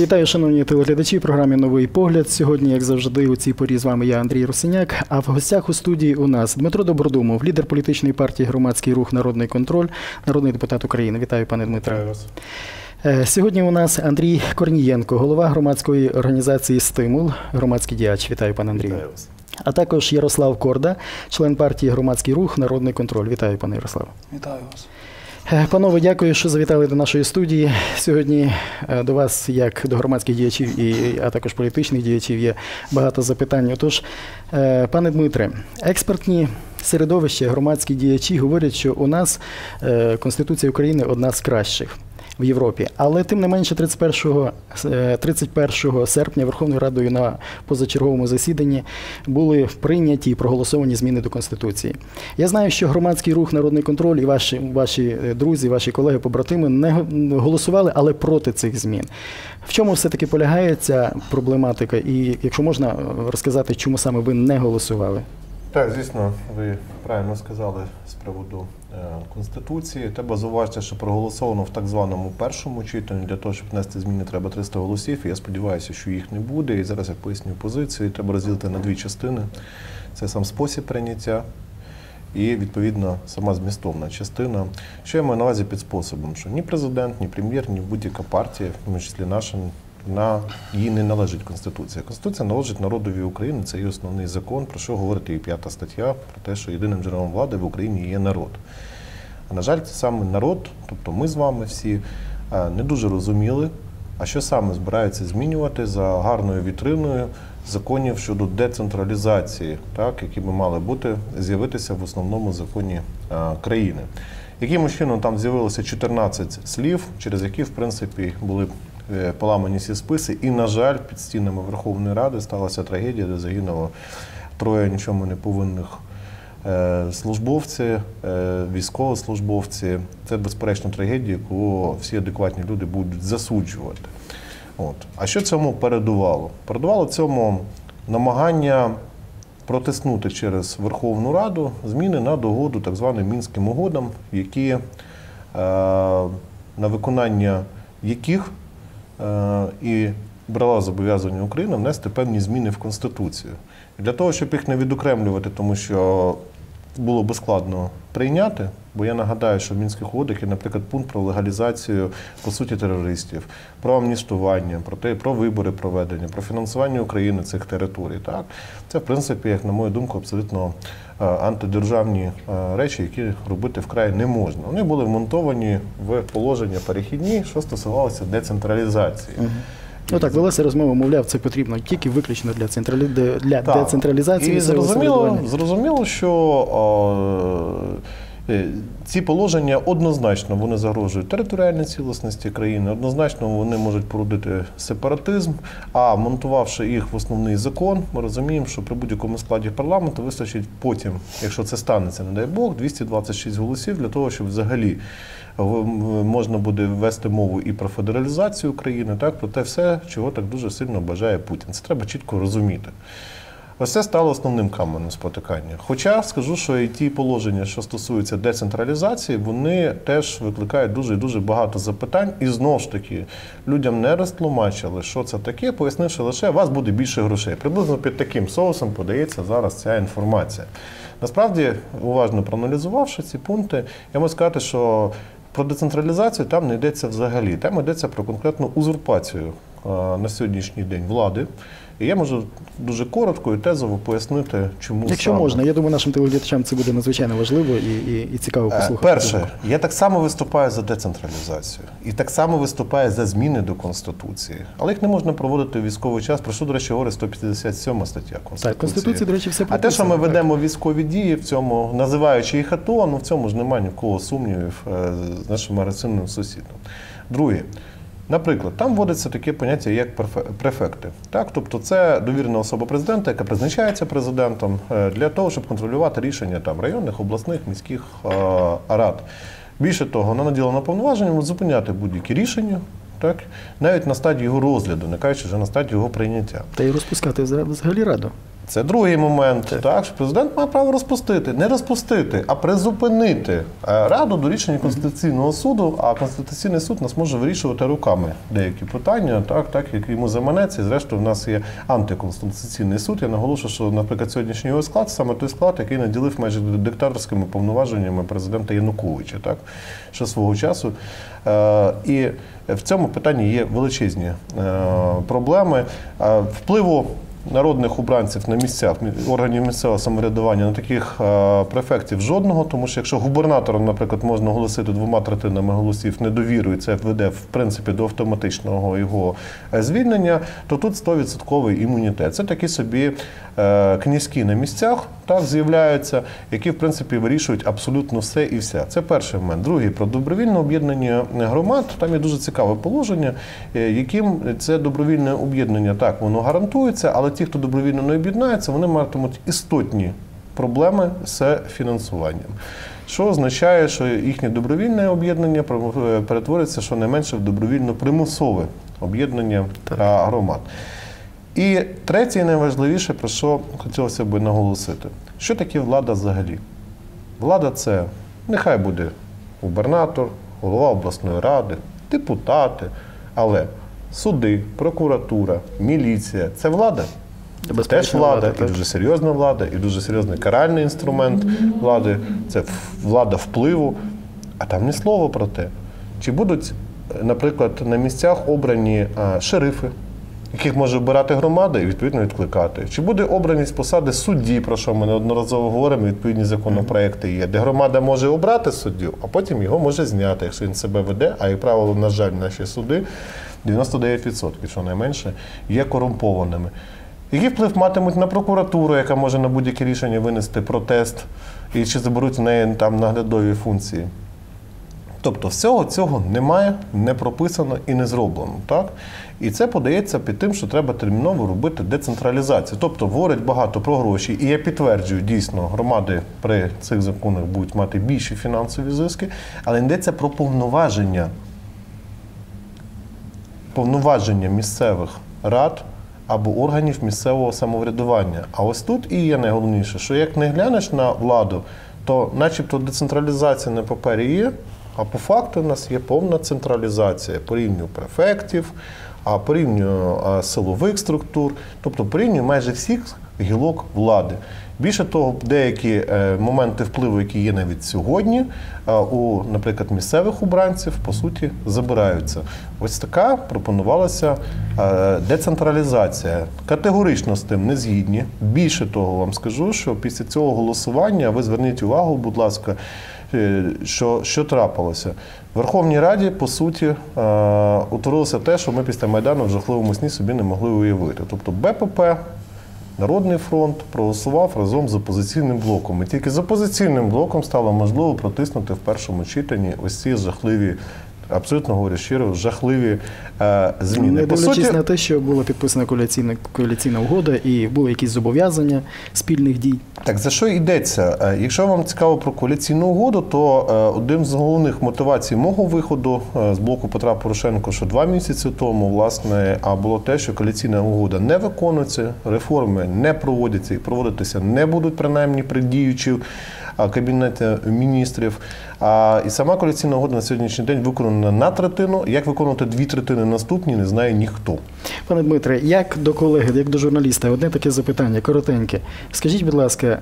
Вітаю, шановні телеглядачі. в Програмі Новий погляд. Сьогодні, як завжди, у цій порі з вами я Андрій Русиняк. А в гостях у студії у нас Дмитро Добродумов, лідер політичної партії Громадський рух Народний контроль, народний депутат України. Вітаю, пане Дмитро. Вітаю вас. Е, Сьогодні у нас Андрій Корнієнко, голова громадської організації Стимул, громадський діяч. Вітаю, пане Андрію. Вітаю вас. А також Ярослав Корда, член партії Громадський рух Народний контроль. Вітаю, пане Ярослав. Вітаю вас. Е, Панове, дякую, що завітали до нашої студії. Сьогодні е, до вас, як до громадських діячів, і, а також політичних діячів, є багато запитань. Отож, е, пане Дмитре, експертні середовища, громадські діячі говорять, що у нас Конституція України одна з кращих. В Європі, але тим не менше, 31, е, 31 серпня Верховною Радою на позачерговому засіданні були прийняті і проголосовані зміни до Конституції. Я знаю, що громадський рух Народний контроль і ваші, ваші е, друзі, ваші колеги, побратими не голосували, але проти цих змін. В чому все-таки полягає ця проблематика? І якщо можна е, розказати, чому саме ви не голосували? Так, звісно, ви правильно сказали з приводу е, Конституції. Треба зауважити, що проголосовано в так званому першому читанні. Для того, щоб внести зміни, треба 300 голосів. Я сподіваюся, що їх не буде. І зараз я поясню позицію. Треба розділити на дві частини. Це сам спосіб прийняття. І відповідно сама змістовна частина. Що я маю на увазі під способом? Що ні президент, ні прем'єр, ні будь-яка партія, в тому числі наша, на їй не належить Конституція. Конституція належить народові України, це її основний закон, про що говорить і п'ята стаття, про те, що єдиним джерелом влади в Україні є народ. А на жаль, саме народ, тобто ми з вами всі, не дуже розуміли, а що саме збираються змінювати за гарною вітриною законів щодо децентралізації, так, які би мали бути з'явитися в основному законі країни. Яким чином там з'явилося 14 слів, через які, в принципі, були поламані всі списи, і, на жаль, під стінами Верховної Ради сталася трагедія, де загинуло троє нічому не повинних е, службовці, е, військовослужбовці. Це безперечно трагедія, яку всі адекватні люди будуть засуджувати. От. А що цьому передувало? Передувало цьому намагання протиснути через Верховну Раду зміни на догоду так званим мінським угодам, які, е, на виконання яких е, і брала зобов'язання України внести певні зміни в Конституцію. Для того, щоб їх не відокремлювати, тому що було би складно прийняти, бо я нагадаю, що в мінських угодах є, наприклад, пункт про легалізацію по суті терористів, про амністування, про те, про вибори проведення, про фінансування України цих територій. Так це в принципі, як на мою думку, абсолютно е, антидержавні е, речі, які робити вкрай не можна. Вони були вмонтовані в положення перехідні, що стосувалося децентралізації. Ну так, велася розмова, мовляв, це потрібно тільки виключно для, централі... для Так. децентралізації. І зрозуміло, зрозуміло, що е, е, ці положення однозначно вони загрожують територіальній цілісності країни, однозначно вони можуть породити сепаратизм. А монтувавши їх в основний закон, ми розуміємо, що при будь-якому складі парламенту вистачить потім, якщо це станеться, не дай Бог, 226 голосів для того, щоб взагалі можна буде вести мову і про федералізацію України, так про те все, чого так дуже сильно бажає Путін. Це треба чітко розуміти. Ось це стало основним каменем спотикання. Хоча скажу, що і ті положення, що стосуються децентралізації, вони теж викликають дуже і дуже багато запитань. І знову ж таки людям не розтлумачили, що це таке, пояснивши лише у вас буде більше грошей. Приблизно під таким соусом подається зараз ця інформація. Насправді, уважно проаналізувавши ці пункти, я можу сказати, що про децентралізацію там не йдеться взагалі. Там йдеться про конкретну узурпацію е, на сьогоднішній день влади. І я можу дуже коротко і тезово пояснити, чому Якщо саме. можна, я думаю, нашим телеглядачам це буде надзвичайно важливо і, і, і цікаво Е, послухати. Перше, я так само виступаю за децентралізацію і так само виступаю за зміни до Конституції. Але їх не можна проводити в військовий час, про що, до речі, говорить 157 стаття Конституції. Так, Конституції, до речі, все А те, що ми прописано, ведемо військові дії в цьому, називаючи їх АТО, ну в цьому ж немає ні в кого сумнівів е, з нашим агресивним сусідом. Друге. Наприклад, там вводиться таке поняття, як префе- префекти. Так, тобто це довірена особа президента, яка призначається президентом е, для того, щоб контролювати рішення там районних, обласних, міських е, рад. Більше того, вона наділена повноваженням зупиняти будь-які рішення, так, навіть на стадії його розгляду, не кажучи вже на стадії його прийняття. Та й розпускати вза- взагалі раду. Це другий момент. Так. що президент має право розпустити, не розпустити, а призупинити е, раду до рішення Конституційного суду. А Конституційний суд нас може вирішувати руками деякі питання, так, так як йому заманеться. І зрештою, в нас є антиконституційний суд. Я наголошую, що, наприклад, сьогоднішній його склад саме той склад, який наділив майже диктаторськими повноваженнями президента Януковича, так що свого часу. Е, І в цьому питанні є величезні е, проблеми Е, впливу. Народних обранців на місцях органів місцевого самоврядування на таких е, префектів жодного, тому що якщо губернатором, наприклад, можна оголосити двома третинами голосів недовіру, і це веде в принципі до автоматичного його е, звільнення, то тут 100% імунітет. Це такі собі е, князькі на місцях так з'являються, які в принципі вирішують абсолютно все і вся. Це перший момент. Другий про добровільне об'єднання громад. Там є дуже цікаве положення, е, яким це добровільне об'єднання так воно гарантується, але ті, хто добровільно не об'єднається, вони матимуть істотні проблеми з фінансуванням. Що означає, що їхнє добровільне об'єднання е, перетвориться щонайменше в добровільно примусове об'єднання громад. І третє, і найважливіше, про що хотілося б наголосити, що таке влада взагалі? Влада це нехай буде губернатор, голова обласної ради, депутати, але суди, прокуратура, міліція це влада. Це теж влада, влада, і дуже серйозна влада, і дуже серйозний каральний інструмент влади. Це влада впливу. А там ні слова про те. Чи будуть, наприклад, на місцях обрані шерифи, яких може обирати громада і відповідно відкликати? Чи буде обраність посади судді, про що ми неодноразово говоримо, відповідні законопроекти є, де громада може обрати суддю, а потім його може зняти, якщо він себе веде. А як правило, на жаль, наші суди 99%, що найменше, є корумпованими. Який вплив матимуть на прокуратуру, яка може на будь-яке рішення винести протест, і чи заберуть в неї там наглядові функції? Тобто всього цього немає, не прописано і не зроблено. Так? І це подається під тим, що треба терміново робити децентралізацію. Тобто говорять багато про гроші, і я підтверджую, дійсно, громади при цих законах будуть мати більші фінансові зиски, але йдеться про повноваження повноваження місцевих рад або органів місцевого самоврядування. А ось тут і є найголовніше, що як не глянеш на владу, то начебто децентралізація на папері є, а по факту у нас є повна централізація по рівню префектів, а по рівню а, силових структур, тобто по рівню майже всіх гілок влади. Більше того, деякі е, моменти впливу, які є навіть сьогодні, е, у, наприклад, місцевих обранців, по суті, забираються. Ось така пропонувалася е, децентралізація. Категорично з тим не згідні. Більше того, вам скажу, що після цього голосування ви зверніть увагу, будь ласка, е, що, що трапилося. В Верховній Раді, по суті, е, утворилося те, що ми після Майдану в жахливому сні собі не могли уявити. Тобто БПП, Народний фронт проголосував разом з опозиційним блоком. І тільки з опозиційним блоком стало можливо протиснути в першому читанні ось ці жахливі, абсолютно говорю щиро, жахливі е, зміни. Не дивлячись суті, на те, що була підписана коаліційна, коаліційна угода і були якісь зобов'язання спільних дій. Так за що йдеться? Е, Якщо вам цікаво про коаліційну угоду, то е, одним з головних мотивацій мого виходу е, з блоку Петра Порошенко, що два місяці тому, власне, а було те, що коаліційна угода не виконується, реформи не проводяться і проводитися не будуть, принаймні при діючій а, Кабінеті міністрів. І сама коаліційна угода на сьогоднішній день виконана на третину. Як виконувати дві третини наступні, не знає ніхто. Пане Дмитре, як до колеги, як до журналіста, одне таке запитання, коротеньке. Скажіть, будь ласка,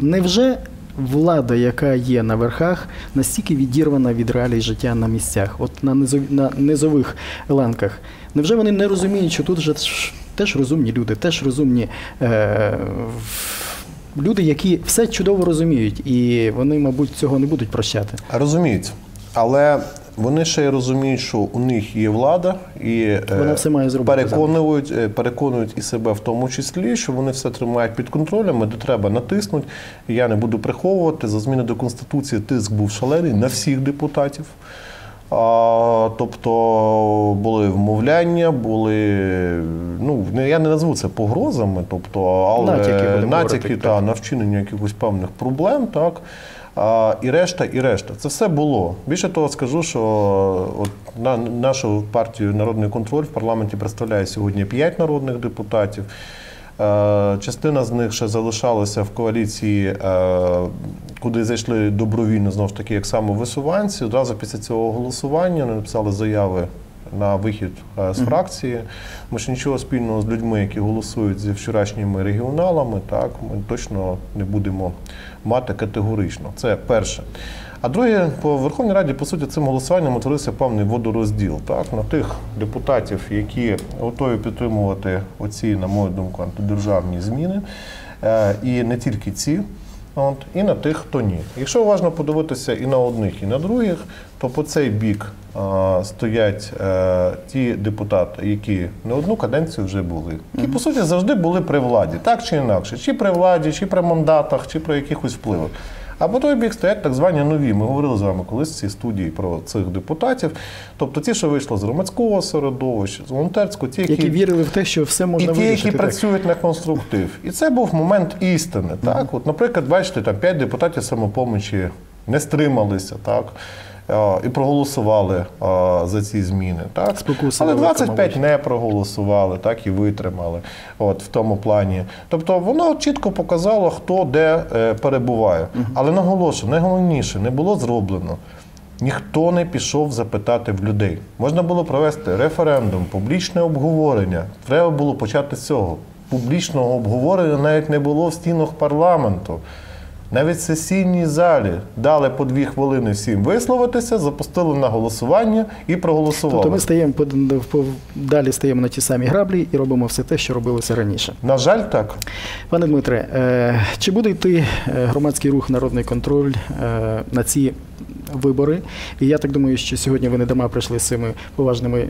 невже влада, яка є на верхах, настільки відірвана від реалій життя на місцях, от на, низов, на низових ланках? Невже вони не розуміють, що тут же ж теж розумні люди, теж розумні е, люди, які все чудово розуміють, і вони, мабуть, цього не будуть прощати? Розуміють. Але вони ще й розуміють, що у них є влада, і е, Вона все має зробити переконують, е, переконують і себе в тому числі, що вони все тримають під контролем, де треба натиснуть. Я не буду приховувати. За зміни до Конституції тиск був шалений на всіх депутатів. Тобто були вмовляння, були, ну я не назву це погрозами, тобто, але Натяки, натяки та, так. на вчинення якихось певних проблем, так. А, і решта, і решта. Це все було. Більше того, скажу, що от на, нашу партію Народний контроль в парламенті представляє сьогодні 5 народних депутатів. Частина з них ще залишалася в коаліції, е, куди зайшли добровільно, знову ж таки, як самовисуванці. Одразу після цього голосування вони написали заяви на вихід е, з фракції. Ми ж нічого спільного з людьми, які голосують зі вчорашніми регіоналами, так ми точно не будемо мати категорично. Це перше. А друге, по Верховній Раді, по суті, цим голосуванням утворився певний водорозділ так, на тих депутатів, які готові підтримувати оці, на мою думку, антидержавні зміни. Е, І не тільки ці, от, і на тих, хто ні. Якщо уважно подивитися і на одних, і на других, то по цей бік е, стоять е, ті депутати, які не одну каденцію вже були, які по суті завжди були при владі, так чи інакше, чи при владі, чи при мандатах, чи при якихось впливах. А по той бік стоять так звані нові. Ми говорили з вами колись в цій студії про цих депутатів. Тобто ті, що вийшли з громадського середовища, з волонтерського, ті, які, Які вірили в те, що все і можна ті, які так. працюють на конструктив. І це був момент істини. Так? От, наприклад, бачите, там п'ять депутатів самопомочі не стрималися, так? Е, І проголосували е, за ці зміни. Так? Спокуса Але велика, 25 не проголосували, так і витримали. От в тому плані. Тобто воно чітко показало, хто де е, перебуває. Але наголошую, найголовніше не було зроблено. Ніхто не пішов запитати в людей. Можна було провести референдум, публічне обговорення. Треба було почати з цього. Публічного обговорення навіть не було в стінах парламенту. Навіть в сесійній залі дали по дві хвилини всім висловитися, запустили на голосування і проголосували. Тобто ми стаємо далі стаємо на ті самі граблі і робимо все те, що робилося раніше. На жаль, так. Пане Дмитре, е, чи буде йти е, громадський рух Народний контроль е, на ці вибори? І я так думаю, що сьогодні ви не дарма прийшли з цими поважними е,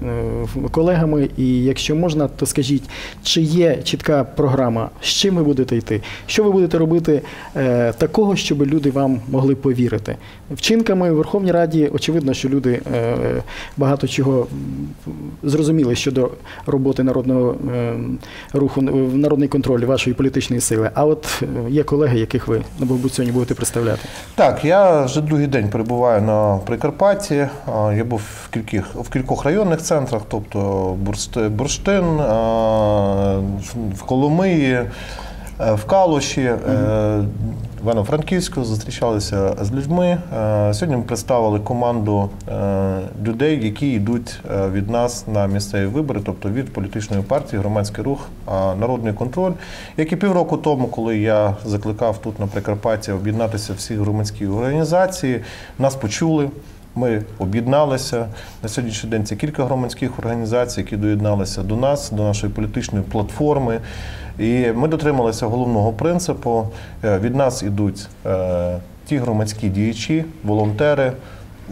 колегами. І якщо можна, то скажіть, чи є чітка програма, з чим ви будете йти? Що ви будете робити е, такого, щоб люди вам могли повірити? Вчинками в Верховній Раді очевидно, що люди е, багато чого зрозуміли щодо роботи народного руху в народний контроль вашої політичної сили. А от є колеги, яких ви мабуть, сьогодні будете представляти. Так, я вже другий день перебуваю на Прикарпатті. Я був в кількох, в кількох районних центрах, тобто Бурштин, в Коломиї, в Калуші, е, Івано-Франківську зустрічалися з людьми. Е, Сьогодні ми представили команду е, людей, які йдуть е, від нас на місцеві вибори, тобто від політичної партії, громадський рух, народний контроль. Як і півроку тому, коли я закликав тут на Прикарпатті об'єднатися всі громадські організації, нас почули. Ми об'єдналися на сьогоднішній день. Це кілька громадських організацій, які доєдналися до нас, до нашої політичної платформи. І ми дотрималися головного принципу. Е, Від нас ідуть е, ті громадські діячі, волонтери,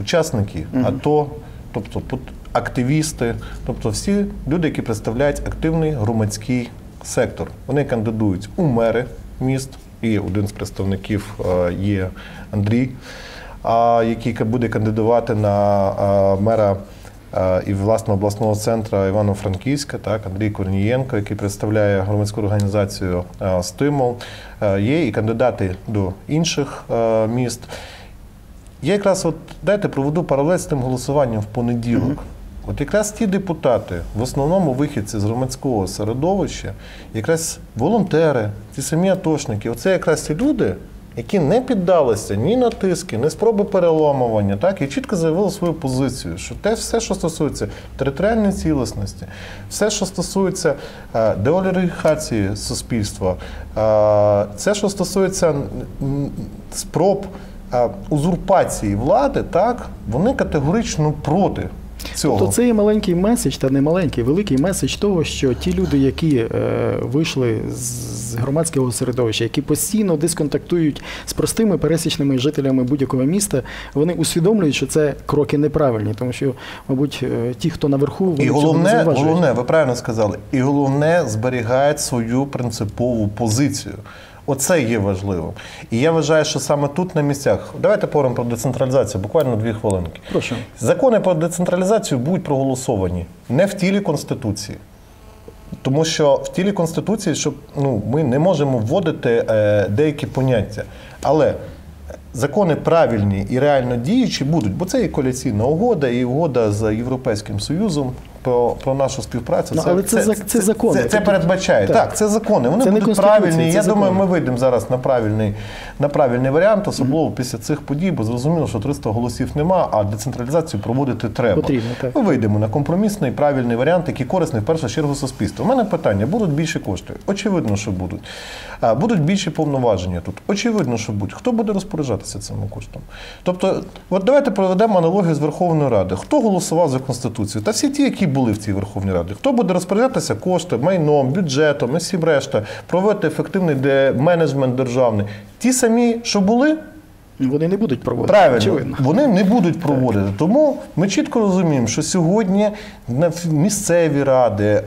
учасники АТО, тобто активісти, тобто всі люди, які представляють активний громадський сектор. Вони кандидують у мери міст. І один з представників е, є Андрій, який буде кандидувати на мера і власне обласного центру Івано-Франківська, так, Андрій Корнієнко, який представляє громадську організацію е, Стимул. Е, Є і кандидати до інших е, міст. Я якраз от дайте проведу паралель з тим голосуванням в понеділок. От якраз ті депутати, в основному вихідці з громадського середовища, якраз волонтери, ті самі атошники, оце якраз ті люди, які не піддалися ні на тиски, ні спроби переламування, так, і чітко заявили свою позицію, що те все, що стосується територіальної цілісності, все, що стосується е, деолігархації суспільства, е, це, що стосується спроб е, узурпації влади, так, вони категорично проти цього. Тобто це є маленький меседж, та не маленький, великий меседж того, що ті люди, які е, вийшли з громадського середовища, які постійно дисконтактують з простими пересічними жителями будь-якого міста, вони усвідомлюють, що це кроки неправильні, тому що, мабуть, е, ті, хто наверху, вони І цього не головне, головне, ви правильно сказали, і головне зберігають свою принципову позицію. Оце є важливим. І я вважаю, що саме тут на місцях. Давайте поговоримо про децентралізацію, буквально дві хвилинки. Прошу. Закони про децентралізацію будуть проголосовані не в тілі Конституції. Тому що в тілі Конституції, щоб ну, ми не можемо вводити е, деякі поняття. Але закони правильні і реально діючі будуть, бо це і коаліційна угода, і угода з Європейським Союзом про, про нашу співпрацю. Ну, але це зак- це закони. Це, це Тобто- передбачає. так. Так, це закони. Вони Це будуть правильні. Я думаю, ми вийдемо зараз на правильний, на правильний варіант, особливо після цих подій, бо зрозуміло, що 300 голосів нема, а децентралізацію проводити треба. Потрібно, так. Ми вийдемо на компромісний правильний варіант, який корисний в першу чергу суспільству. У мене питання: будуть більші кошти? Очевидно, що будуть. Будуть більші повноваження тут. Очевидно, що будуть. Хто буде розпоряджатися цим коштом? Тобто, от давайте проведемо аналогію з Верховною Радою. Хто голосував за Конституцію? Та всі ті, які були в цій Верховній Раді. Хто буде розпоряджатися коштом, майном, бюджетом і всім решта, проводити ефективний де- менеджмент державний? Ті самі, що були, Вони не будуть проводити. Правильно, Очевидно. вони не будуть проводити. Тому ми чітко розуміємо, що сьогодні на місцеві ради,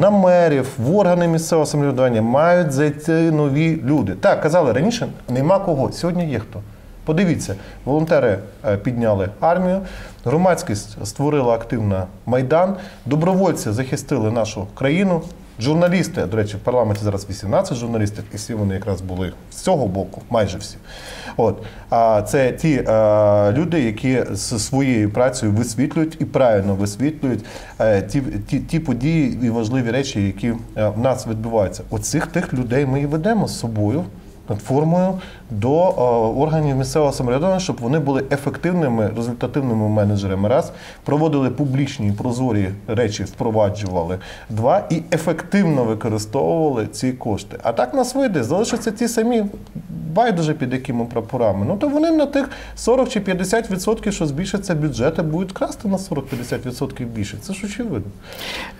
на мерів, в органи місцевого самоврядування мають зайти нові люди. Так, казали раніше, нема кого. Сьогодні є хто. Подивіться, волонтери е, підняли армію, громадськість створила активно майдан, добровольці захистили нашу країну. Журналісти, до речі, в парламенті зараз 18 журналістів, і всі вони якраз були з цього боку, майже всі. От а це ті е, люди, які з своєю працею висвітлюють і правильно висвітлюють е, ті, ті, ті події і важливі речі, які в нас відбуваються. Оцих тих людей ми і ведемо з собою над формою до е, органів місцевого самоврядування, щоб вони були ефективними, результативними менеджерами. Раз проводили публічні і прозорі речі, впроваджували два і ефективно використовували ці кошти. А так нас вийде, залишаться ті самі. Байдуже під якими прапорами. Ну то вони на тих 40 чи 50 відсотків, що збільшаться бюджети, будуть красти на 40-50 відсотків більше. Це ж очевидно.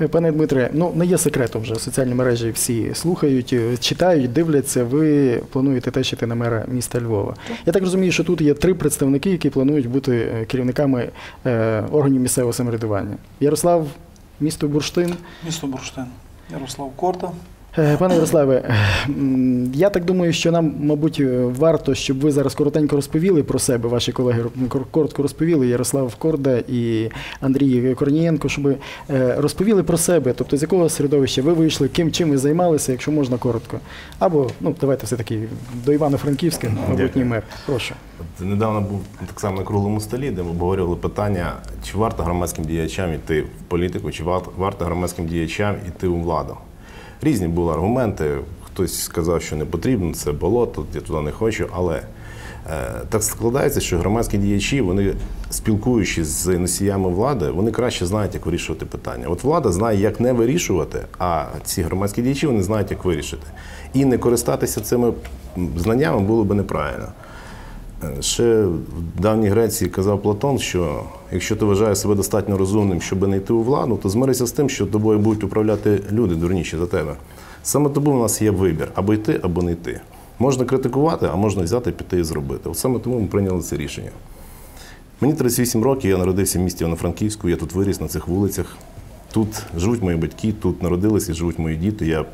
Е, Пане Дмитре, ну не є секретом вже соціальні мережі всі слухають, е, читають, дивляться. Ви плануєте тещити на мера міста Львова. Я так розумію, що тут є три представники, які планують бути е, керівниками е, органів місцевого самоврядування. Ярослав, місто Бурштин. Місто Бурштин. Ярослав Корда. Е, Пане Ярославе, е, я так думаю, що нам, мабуть, е, варто, щоб ви зараз коротенько розповіли про себе, ваші колеги ро- коротко розповіли, Ярослав Корда і Андрій Корнієнко, щоб розповіли про себе, тобто з якого середовища ви вийшли, ким чим ви займалися, якщо можна коротко. Або, ну, давайте все-таки до Івано-Франківська, майбутній мер. Прошу. Недавно був так само на круглому столі, де ми обговорювали питання, чи варто громадським діячам йти в політику, чи варто- варто громадським діячам йти у владу. Різні були аргументи. Хтось сказав, що не потрібно, це болото, я туди не хочу. Але е, так складається, що громадські діячі, вони спілкуючись з носіями влади, вони краще знають, як вирішувати питання. От влада знає, як не вирішувати, а ці громадські діячі вони знають, як вирішити. І не користатися цими знаннями було би неправильно. Ще в давній Греції казав Платон, що якщо ти вважаєш себе достатньо розумним, щоб не йти у владу, то змирися з тим, що тобою будуть управляти люди дурніші за тебе. Саме тому у нас є вибір або йти, або не йти. Можна критикувати, а можна взяти, піти і зробити. От саме тому ми прийняли це рішення. Мені 38 років, я народився в місті Івано-Франківську, я тут виріс на цих вулицях. Тут живуть мої батьки, тут народилися і живуть мої діти. Я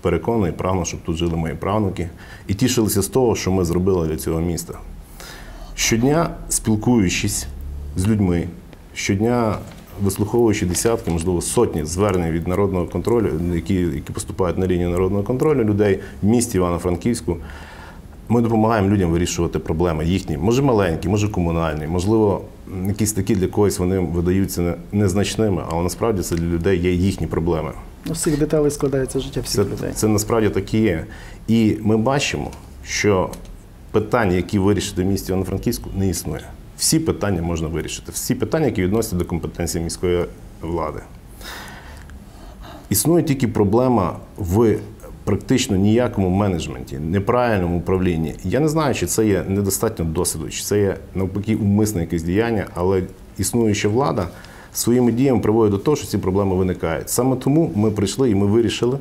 переконаний, прагну, щоб тут жили мої правнуки і тішилися з того, що ми зробили для цього міста. Щодня спілкуючись з людьми, щодня вислуховуючи десятки, можливо, сотні звернень від народного контролю, які, які поступають на лінію народного контролю людей в місті Івано-Франківську. Ми допомагаємо людям вирішувати проблеми їхні, може маленькі, може комунальні, можливо, якісь такі для когось вони видаються незначними, але насправді це для людей є їхні проблеми. З цих деталей складається життя всіх Це, людей. це насправді так і є. І ми бачимо, що питань, які вирішити в місті Івано-Франківську, не існує. Всі питання можна вирішити. Всі питання, які відносяться до компетенції міської влади. Існує тільки проблема в практично ніякому менеджменті, неправильному управлінні. Я не знаю, чи це є недостатньо досвіду, чи це є навпаки умисне якесь діяння, але існуюча влада своїми діями приводить до того, що ці проблеми виникають. Саме тому ми прийшли і ми вирішили.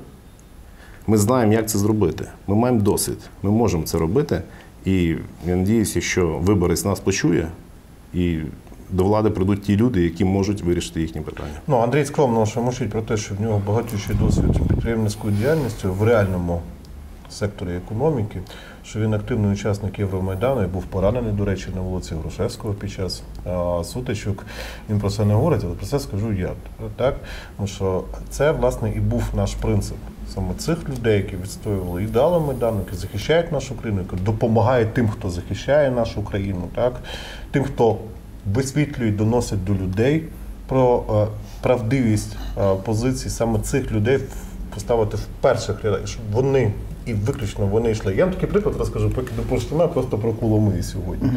Ми знаємо, як це зробити. Ми маємо досвід. Ми можемо це робити. І я надіюся, що виборець нас почує, і до влади прийдуть ті люди, які можуть вирішити їхні питання. Ну, Андрій скромно що мовчить про те, що в нього багатющий досвід підприємницькою діяльністю в реальному секторі економіки, що він активний учасник Євромайдану і був поранений, до речі, на вулиці Грушевського під час а, сутичок. Він про це не говорить, але про це скажу я. Так? Тому що це, власне, і був наш принцип. Саме цих людей, які відстоювали і дали майдан, які захищають нашу країну, які допомагають тим, хто захищає нашу країну, так? тим, хто висвітлює, доносить до людей про е, правдивість е, позицій саме цих людей поставити в перших рядах, щоб вони і виключно вони йшли. Я вам такий приклад розкажу, поки до Поштина, просто про Коломиї сьогодні.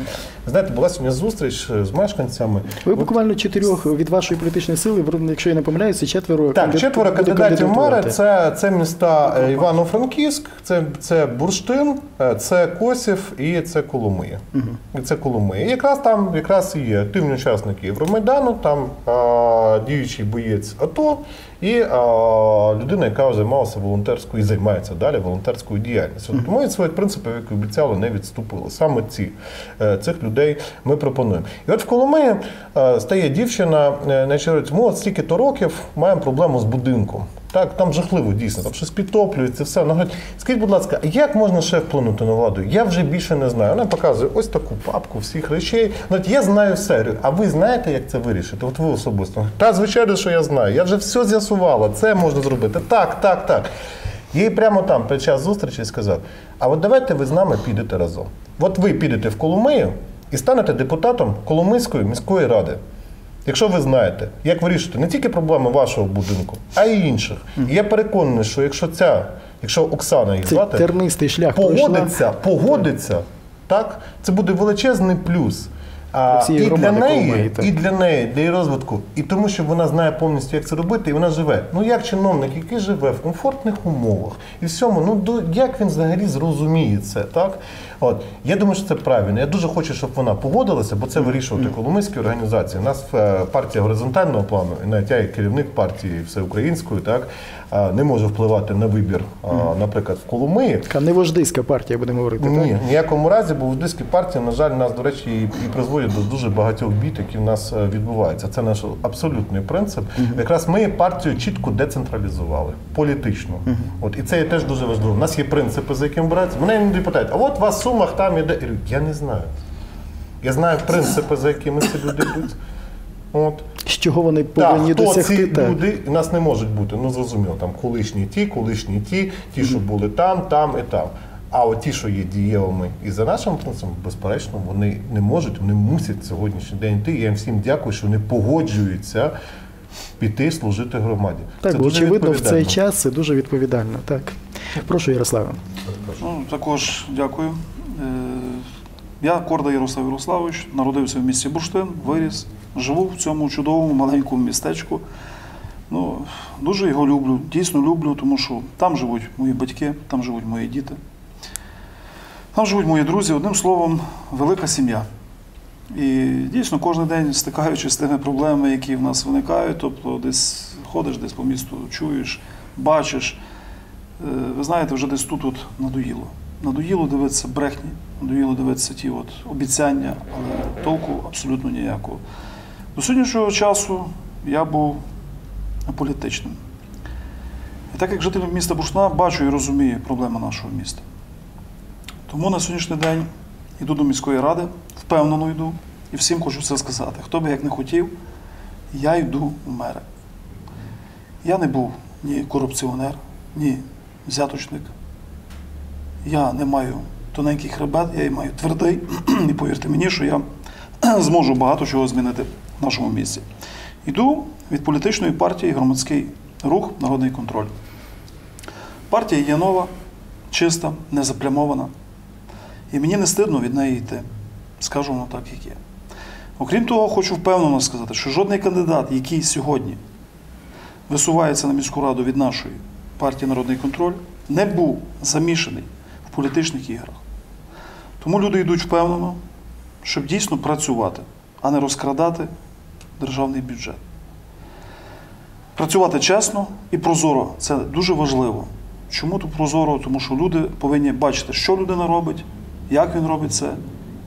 Ви знаєте, була сьогодні зустріч е, з мешканцями. Ви От- буквально чотирьох від вашої політичної сили, якщо я не помиляюся, четверо Так, кандид- четверо кандидатів в мери це, це міста е, Івано-Франківськ, це, це Бурштин, е, це Косів і це Коломия. І це Коломия. І якраз там якраз і є активні учасники Євромайдану, там а, діючий боєць АТО і а, людина, яка займалася волонтерською і займається далі волонтерською діяльністю. Тому від своїх принципів, які обіцяли, не відступили. Саме ці е, цих людей ми пропонуємо. І от в Коломиї е, стає дівчина, не говорить, ми от стільки-то років маємо проблему з будинком. Так, там жахливо дійсно, там щось підтоплюється, все. Вона говорить, скажіть, будь ласка, як можна ще вплинути на владу? Я вже більше не знаю. Вона показує ось таку папку всіх речей. Вона говорить, я знаю все. А ви знаєте, як це вирішити? От ви особисто. Та, звичайно, що я знаю. Я вже все з'ясувала, це можна зробити. Так, так, так. Їй прямо там під час зустрічі сказав: а от давайте ви з нами підете разом. От ви підете в Коломию і станете депутатом Коломийської міської ради. Якщо ви знаєте, як вирішити не тільки проблеми вашого будинку, а й інших. І я переконаний, що якщо ця, якщо Оксана їх звати, тернистий шлях пройшла. погодиться, погодиться, так, це буде величезний плюс. А, і для неї, і для неї, для її розвитку, і тому, що вона знає повністю, як це робити, і вона живе. Ну як чиновник, який живе в комфортних умовах і всьому, ну до як він взагалі зрозуміє це, так? От я думаю, що це правильно. Я дуже хочу, щоб вона погодилася, бо це вирішувати коломийські організації. У нас е, партія горизонтального плану, і навіть я як керівник партії всеукраїнської, так е, не можу впливати на вибір, е, наприклад, в Коломиї. Така невождиська партія, будемо говорити, Ні, так? в ніякому разі, бо в диській партії, на жаль, нас, до речі, і, і призводять до дуже багатьох бід, які в нас відбуваються. Це наш абсолютний принцип. Якраз ми партію чітко децентралізували політично. От і це є теж дуже важливо. У нас є принципи, за якими береться. Мене іноді питають, а от вас сумах там іде. Я Я не знаю. Я знаю принципи, за якими ці люди йдуть. От. З чого вони Так, повинні хто досягти? ці так. люди, і нас не можуть бути, ну зрозуміло, там колишні ті, колишні ті, ті, що були там, там і там. А от ті, що є дієвими і за нашим принципом, безперечно, вони не можуть, вони мусять сьогоднішній день йти. Я їм всім дякую, що вони погоджуються піти служити громаді. Так, Це бо дуже очевидно, в цей час це дуже відповідально. Так. Прошу, Ярославе. Ну, також дякую. Е, Я Корда Ярослав Ярославович, народився в місті Бурштин, виріс, живу в цьому чудовому маленькому містечку. Ну, дуже його люблю, дійсно люблю, тому що там живуть мої батьки, там живуть мої діти. Там живуть мої друзі, одним словом, велика сім'я. І дійсно кожен день стикаючись з тими проблемами, які в нас виникають, тобто десь ходиш десь по місту, чуєш, бачиш. Е, Ви знаєте, вже десь тут надоїло. Надоїло дивитися брехні, надоїло дивитися ті от обіцяння, але толку абсолютно ніякого. До сьогоднішнього часу я був політичним. І так як житель міста Бурштина бачу і розумію проблеми нашого міста. Тому на сьогоднішній день йду до міської ради, впевнено йду, і всім хочу це сказати. Хто би як не хотів, я йду в мери. Я не був ні корупціонер, ні взяточник. Я не маю тоненький хребет, я маю твердий, і повірте мені, що я зможу багато чого змінити в нашому місті. Йду від політичної партії громадський рух Народний контроль. Партія є нова, чиста, незаплямована. І мені не стидно від неї йти. Скажу воно так, як є. Окрім того, хочу впевнено сказати, що жодний кандидат, який сьогодні висувається на міську раду від нашої партії Народний контроль, не був замішаний політичних іграх. Тому люди йдуть впевнено, щоб дійсно працювати, а не розкрадати державний бюджет. Працювати чесно і прозоро це дуже важливо. Чому тут прозоро? Тому що люди повинні бачити, що людина робить, як він робить це,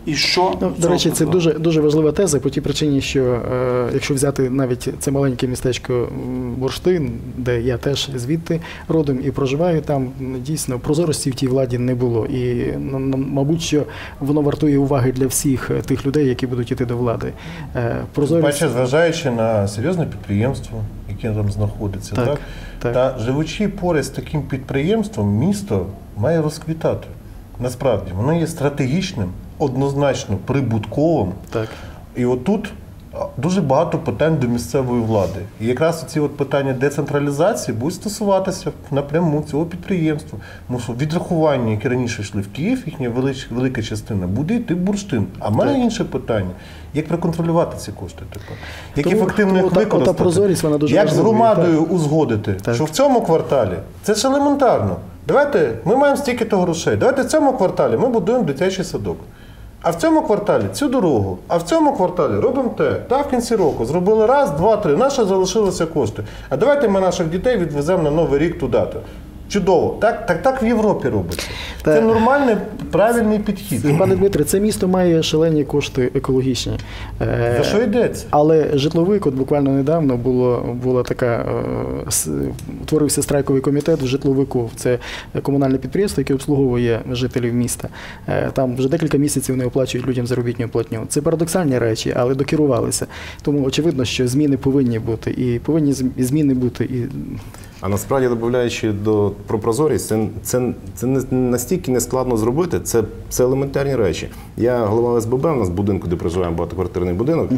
і що Ну, до речі, це дуже, дуже важлива теза по тій причині, що е, якщо взяти навіть це маленьке містечко Бурштин, де я теж звідти родом і проживаю, там дійсно прозорості в тій владі не було. І м, мабуть, що воно вартує уваги для всіх е, тих людей, які будуть іти до влади. Е, Прозорість Бачите, зважаючи на серйозне підприємство, яке там знаходиться, Так, так, так. та живучи поряд з таким підприємством, місто має розквітати. Насправді, воно є стратегічним, однозначно прибутковим. так. І отут дуже багато питань до місцевої влади. І якраз ці от питання децентралізації будуть стосуватися напряму цього підприємства. Тому що відрахування, які раніше йшли в Київ, їхня велич- велика частина буде йти в бурштин. А в мене інше питання: як проконтролювати ці кошти тепер? Як Тому- ефективно тому їх та- використати? прозорість, вона дуже як з громадою узгодити, Так. що в цьому кварталі це ж елементарно. Давайте ми маємо стільки того грошей. Давайте в цьому кварталі ми будуємо дитячий садок. А в цьому кварталі цю дорогу, а в цьому кварталі робимо те. Та в кінці року зробили раз, два, три. Наша залишилися кошти. А давайте ми наших дітей відвеземо на новий рік туди-то. Чудово. Так, так, так в Європі робиться. Та- Це нормальний, правильний підхід. Пане Дмитре, це місто має шалені кошти екологічні. Е, За що йдеться? Але житловик, от буквально недавно було була така е, утворився страйковий комітет в житловику. Це комунальне підприємство, яке обслуговує жителів міста. Е, Там вже декілька місяців не оплачують людям заробітну платню. Це парадоксальні речі, але докерувалися. Тому очевидно, що зміни повинні бути, і повинні зміни бути і А насправді, додаючи до про прозорість, це, це, це не настільки не складно зробити, це, це елементарні речі. Я голова СББ, у нас будинку, де проживаємо багатоквартирний будинок.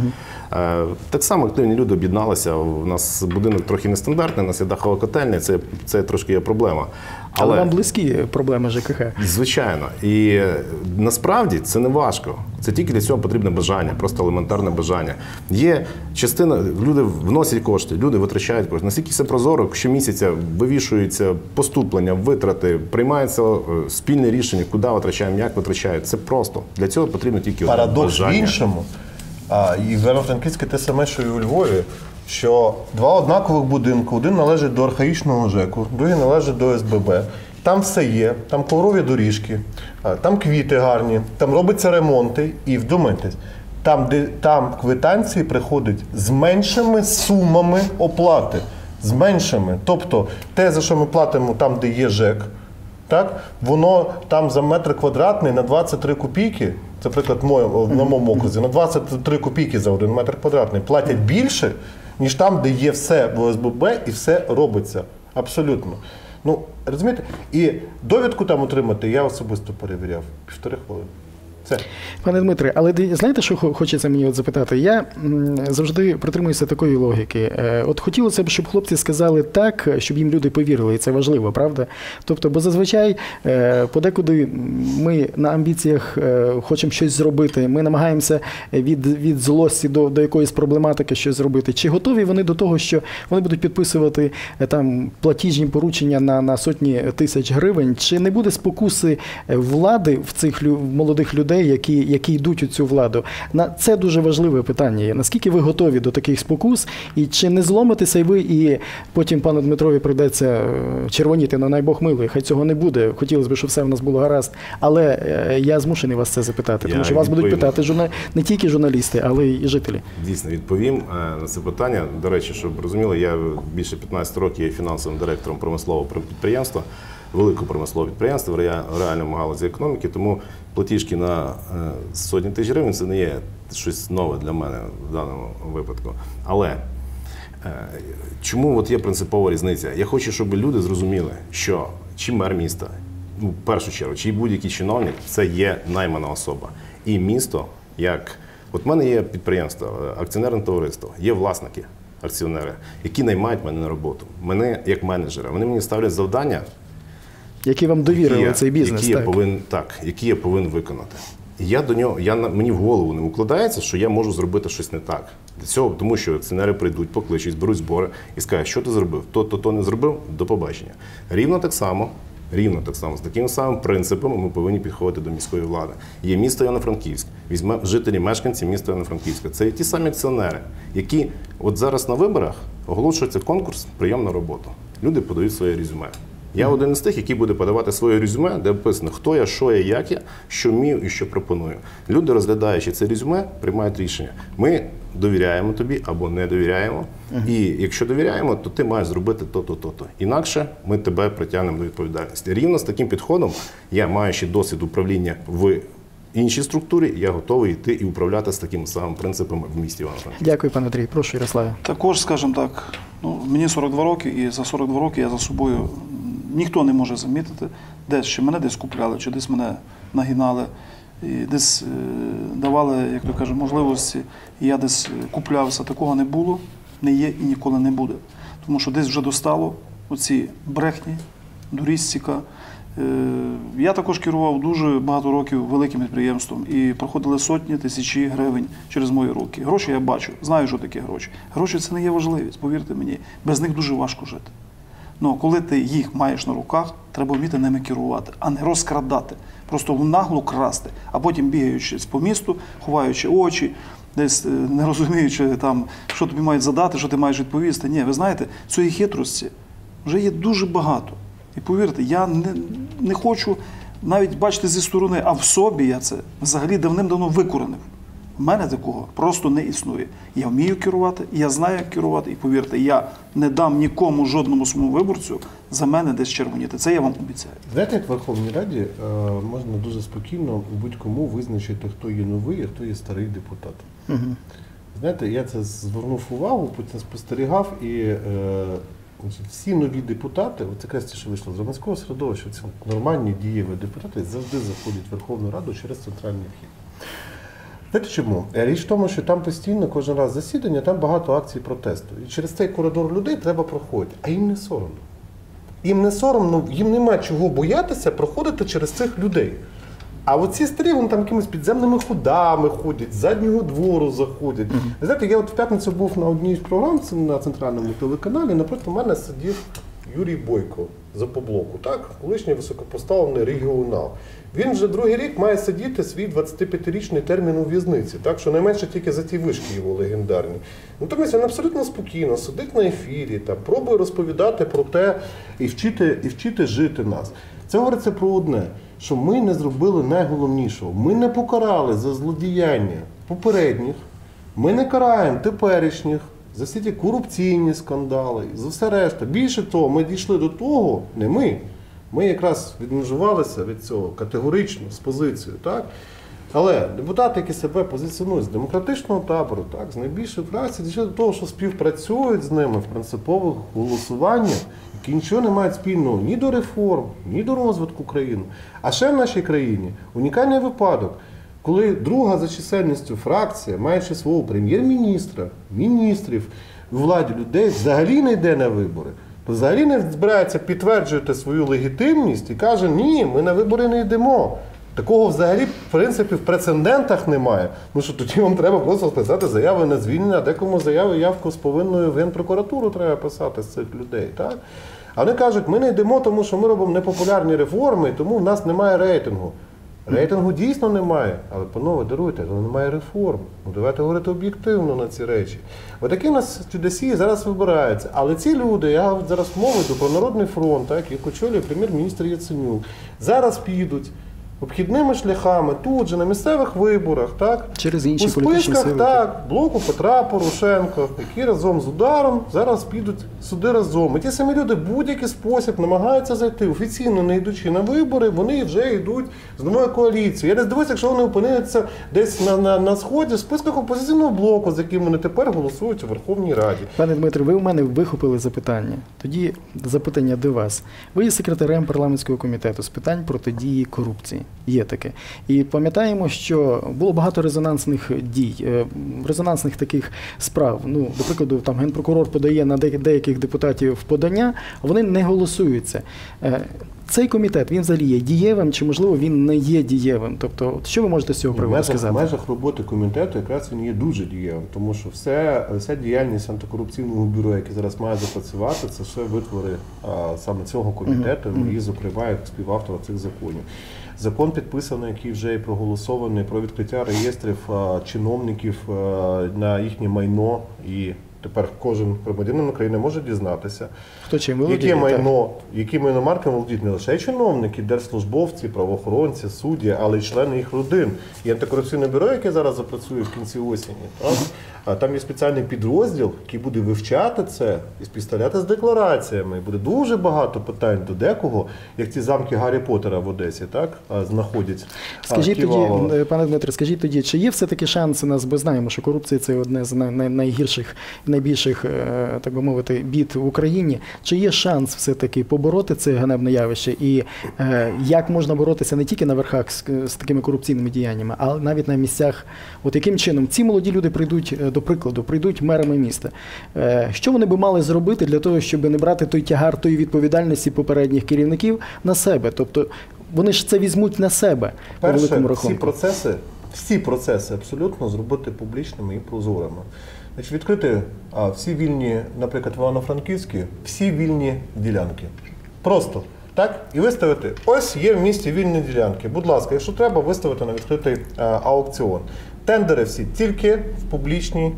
Е, так само активні люди об'єдналися. У нас будинок трохи нестандартний, у нас є дахова котельня, це, це трошки є проблема. Але вам близькі проблеми ЖКХ. Звичайно, і е, насправді це не важко. Це тільки для цього потрібне бажання, просто елементарне бажання. Є частина, люди вносять кошти, люди витрачають кошти. Наскільки все прозоро, щомісяця вивішуються поступлення, витрати, приймається е, спільне рішення, куди витрачаємо, як витрачають. Це просто для цього потрібно тільки одне Парадокс в іншому. А, і в Івано-Франківське те саме, що і у Львові, що два однакових будинки, один належить до архаїчного ЖЕКу, другий належить до СББ. Там все є, там коврові доріжки, там квіти гарні, там робляться ремонти. І вдумайтесь, там, де там квитанції приходять з меншими сумами оплати. З меншими. Тобто те, за що ми платимо там, де є ЖЕК, так? Воно там за метр квадратний на 23 копійки, це приклад моє, на моєму окрузі, на 23 копійки за один метр квадратний платять більше, ніж там, де є все в ОСББ і все робиться. Абсолютно. Ну, розумієте? І довідку там отримати я особисто перевіряв півтори хвилини. Це. Пане Дмитре, але знаєте, що хочеться мені от запитати? Я завжди притримуюся такої логіки. Е, От хотілося б, щоб хлопці сказали так, щоб їм люди повірили, і це важливо, правда? Тобто, бо зазвичай е, подекуди ми на амбіціях е, хочемо щось зробити, ми намагаємося від, від злості до, до якоїсь проблематики щось зробити. Чи готові вони до того, що вони будуть підписувати там платіжні поручення на, на сотні тисяч гривень? Чи не буде спокуси влади в цих молодих людей, які, які йдуть у цю владу? На це дуже важливе питання. є. Наскільки ви готові до таких спокус, і чи не зломитеся й ви, і потім пану Дмитрові прийдеться е, червоніти на найбог милий? Хай цього не буде. Хотілося б, щоб все в нас було гаразд. Але е, я змушений вас це запитати, тому Я що вас будуть питати журна... не тільки журналісти, але й жителі. Дійсно відповім е, на це питання. До речі, щоб розуміли, я більше 15 років є фінансовим директором промислового підприємства, великого промислового підприємства в реа- в реальному галузі економіки. Тому платіжки на е, сотні тисяч гривень це не є щось нове для мене в даному випадку. Але е, чому от є принципова різниця? Я хочу, щоб люди зрозуміли, що чи мер міста, ну, в першу чергу, чи будь-який чиновник це є наймана особа. І місто, як от в мене є підприємство, е, акціонерне товариство, є власники, акціонери, які наймають мене на роботу. Мене як менеджера. Вони мені ставлять завдання, Які вам довірили які я- цей бізнес? які я так. повинен так, які я повинен виконати. Я до нього, я мені в голову не укладається, що я можу зробити щось не так. Для цього, тому що акціонери прийдуть, покличуть, зберуть збори і скажуть, що ти зробив, то, то, то не зробив, до побачення. Рівно так само. Рівно так само з такими самими принципами ми повинні підходити до міської влади. Є місто Івано-Франківськ, візьме жителі, мешканці міста Івано-Франківська. Це ті самі акціонери, які от зараз на виборах оголошується конкурс прийом на роботу. Люди подають своє резюме. Я один із тих, який буде подавати своє резюме, де написано, хто я, що я, як я, що вмію і що пропоную. Люди, розглядаючи це резюме, приймають рішення. Ми довіряємо тобі або не довіряємо. І якщо довіряємо, то ти маєш зробити то-то, то-то. Інакше ми тебе притягнемо до відповідальності. Рівно з таким підходом, я маючи досвід управління в іншій структурі, я готовий йти і управляти з такими самими принципами в місті Івано-Франківськ. Дякую, пане Андрій. Прошу, Ярославе. Також, скажімо так, ну, мені 42 роки, і за 42 роки я за собою ніхто не може замітити, десь чи мене десь купляли, чи десь мене нагинали. і десь е, давали, як то кажуть, можливості, і я десь е, куплявся. Такого не було, не є і ніколи не буде. Тому що десь вже достало оці брехні, дурістіка. Е, Я також керував дуже багато років великим підприємством і проходили сотні тисячі гривень через мої руки. Гроші я бачу, знаю, що таке гроші. Гроші це не є важливість, повірте мені. Без них дуже важко жити. Ну, коли ти їх маєш на руках, треба вміти ними керувати, а не розкрадати. Просто нагло красти, а потім бігаючи по місту, ховаючи очі, десь е, не розуміючи, там, що тобі мають задати, що ти маєш відповісти. Ні, ви знаєте, цієї хитрості вже є дуже багато. І повірте, я не, не хочу навіть бачити зі сторони, а в собі я це взагалі давним-давно викоренив. У мене такого просто не існує. Я вмію керувати, я знаю, як керувати, і повірте, я не дам нікому жодному своєму виборцю за мене десь червоніти. Це я вам обіцяю. Знаєте, як в Верховній Раді е, можна дуже спокійно будь-кому визначити, хто є новий, а хто є старий депутат. Мгм. Знаєте, я це звернув увагу, потім спостерігав, і е, всі нові депутати, от якраз ті, що вийшло з громадського середовища, ці нормальні дієві депутати завжди заходять в Верховну Раду через центральний вхід. Знаєте чому? Е, Річ в тому, що там постійно кожен раз засідання, там багато акцій протесту. І через цей коридор людей треба проходити, а їм не соромно. Їм не соромно, їм нема чого боятися проходити через цих людей. А оці старі, вони там якимись підземними ходами ходять, з заднього двору заходять. Ви знаєте, я от в п'ятницю був на одній з програм на центральному телеканалі, напроти мене сидів Юрій Бойко з Опоблоку, так? колишній високопоставлений регіонал. Він вже другий рік має сидіти свій 25-річний термін у в'язниці, так що найменше тільки за ті вишки його легендарні. Натомість він абсолютно спокійно сидить на ефірі, там, пробує розповідати про те і вчити, і вчити жити нас. Це говориться про одне, що ми не зробили найголовнішого. Ми не покарали за злодіяння попередніх, ми не караємо теперішніх за всі ті корупційні скандали, за все решта. Більше того, ми дійшли до того, не ми. Ми якраз відмежувалися від цього категорично з позицією, так? Але депутати, які себе позиціонують з демократичного табору, так, з найбільшої фракції, дійшли до того, що співпрацюють з ними в принципових голосуваннях, які нічого не мають спільного ні до реформ, ні до розвитку країни. А ще в нашій країні унікальний випадок, коли друга за чисельністю фракція, маючи свого прем'єр-міністра, міністрів, владі людей, взагалі не йде на вибори. то Взагалі не збирається підтверджувати свою легітимність і каже, ні, ми на вибори не йдемо. Такого взагалі, в принципі, в прецедентах немає. Ну що тоді вам треба просто писати заяви на звільнення, декому заяви явку з повинною в Генпрокуратуру треба писати з цих людей. Так? А вони кажуть, ми не йдемо, тому що ми робимо непопулярні реформи, тому в нас немає рейтингу. Рейтингу дійсно немає, але панове, даруйте, але немає реформ. Ну давайте говорити об'єктивно на ці речі. Отакі нас чудесі зараз вибираються. Але ці люди, я зараз мовлю про Народний фронт, так, як очолює прем'єр-міністр Яценюк, зараз підуть обхідними шляхами тут же на місцевих виборах, так Через інші у списках сили. так блоку Петра Порошенка, які разом з ударом зараз підуть сюди разом. І ті самі люди будь-який спосіб намагаються зайти офіційно, не йдучи на вибори, вони вже йдуть з новою коаліцією. Я не здивуюся, якщо вони опиняться десь на, на, на сході в списках опозиційного блоку, з яким вони тепер голосують у Верховній Раді. Пане Дмитре, ви у мене вихопили запитання. Тоді запитання до вас. Ви є секретарем парламентського комітету з питань протидії корупції. Є таке. І пам'ятаємо, що було багато резонансних дій, е, резонансних таких справ. Ну, до прикладу, там генпрокурор подає на деяких депутатів подання, а вони не голосуються. Е, Цей комітет він взагалі є дієвим, чи можливо він не є дієвим? Тобто, от що ви можете з цього В приводу межах, в межах роботи комітету якраз він є дуже дієвим, тому що все, вся діяльність антикорупційного бюро, яке зараз має запрацювати, це все витвори а, саме цього комітету, і, зокрема, як співавтора цих законів. Закон підписаний, який вже і проголосований про відкриття реєстрів чиновників на їхнє майно. І тепер кожен громадянин України може дізнатися, Хто чим володіє? Яке майно, які майномарками володіють не лише чиновники, держслужбовці, правоохоронці, судді, але й члени їх родин. І антикорупційне бюро, яке зараз запрацює в кінці осені, так? А там є спеціальний підрозділ, який буде вивчати це і співставляти з деклараціями. Буде дуже багато питань до декого, як ці замки Гаррі Поттера в Одесі, так знаходять. Скажіть Ківалова. тоді, е, пане Дмитре, скажіть тоді, чи є все-таки шанси нас, бо знаємо, що корупція це одне з най- най- найгірших, найбільших, е, так би мовити, бід в Україні. Чи є шанс все-таки побороти це ганебне явище? І е, як можна боротися не тільки на верхах з, з такими корупційними діяннями, а навіть на місцях? От яким чином ці молоді люди прийдуть, до прикладу, прийдуть мерами міста? Е, що вони би мали зробити для того, щоб не брати той тягар тої відповідальності попередніх керівників на себе? Тобто вони ж це візьмуть на себе по Перше, великому всі процеси, всі процеси абсолютно зробити публічними і прозорими. Значить, відкрити а, всі вільні, наприклад, в Івано-Франківській, всі вільні ділянки. Просто так? І виставити. Ось є в місті вільні ділянки. Будь ласка, якщо треба, виставити на відкритий а, аукціон. Тендери всі тільки в публічній